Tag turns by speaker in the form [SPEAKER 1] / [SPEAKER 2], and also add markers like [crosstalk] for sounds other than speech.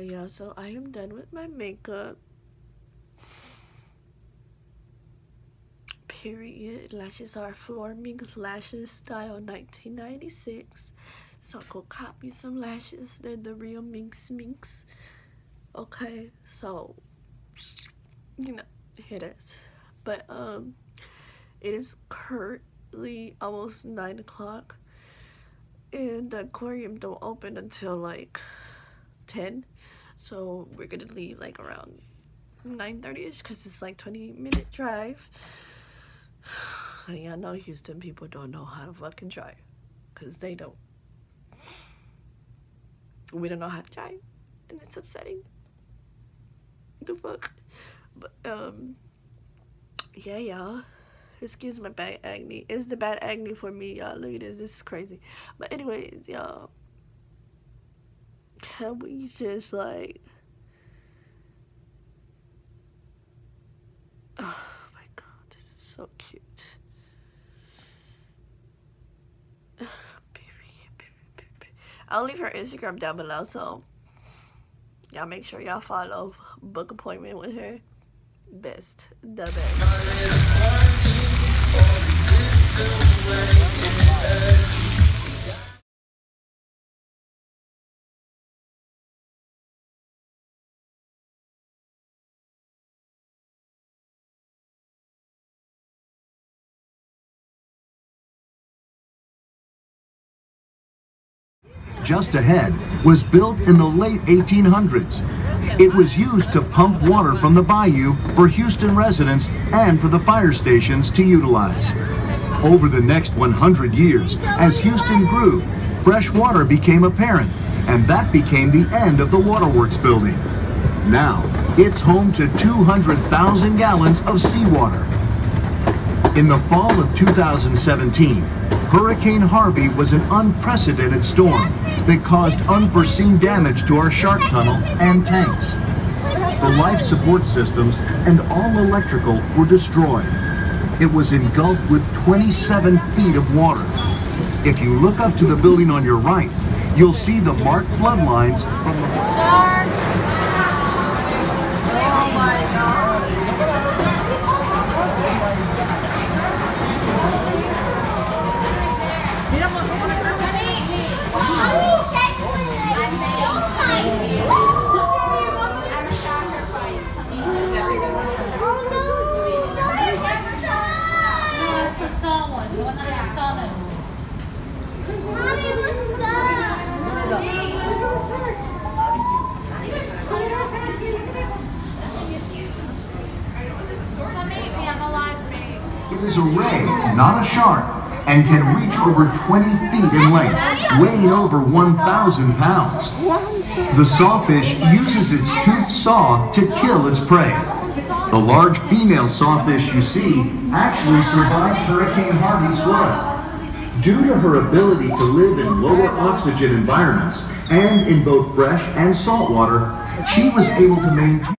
[SPEAKER 1] Yeah, so I am done with my makeup. Period. Lashes are Flor Minx Lashes Style 1996. So go copy some lashes. They're the real Minx Minx. Okay, so you know, hit it. But um, it is currently almost nine o'clock, and the aquarium don't open until like 10 so we're gonna leave like around 9.30ish because it's like 20 minute drive. [sighs] Yeah, I know Houston people don't know how to fucking drive because they don't. We don't know how to drive and it's upsetting. The fuck? But um yeah y'all. Excuse my bad acne it's the bad acne for me y'all. Look at this. This is crazy. But anyways y'all can we just like [sighs] oh my god this is so cute. [sighs] I'll leave her Instagram down below so y'all make sure y'all follow book appointment with her. Best the best
[SPEAKER 2] just ahead was built in the late 1800s. It was used to pump water from the bayou for Houston residents and for the fire stations to utilize. Over the next 100 years, as Houston grew, fresh water became apparent, and that became the end of the waterworks building. Now, it's home to 200,000 gallons of seawater. In the fall of 2017, Hurricane Harvey was an unprecedented storm that caused unforeseen damage to our shark tunnel and tanks. The life support systems and all electrical were destroyed. It was engulfed with 27 feet of water. If you look up to the building on your right, you'll see the marked flood lines from the... Shark! It is a ray, not a shark, and can reach over 20 feet in length, weighing over 1,000 pounds. The sawfish uses its toothed saw to kill its prey. The large female sawfish you see actually survived Hurricane Harvey's flood. Due to her ability to live in lower oxygen environments and in both fresh and salt water, she was able to maintain